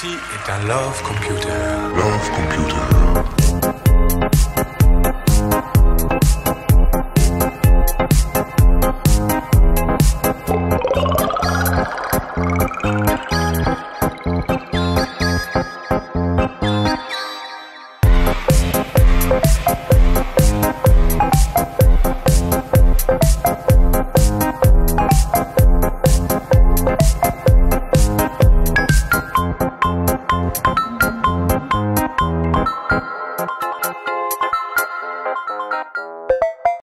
Lucy est un love computer. Love computer.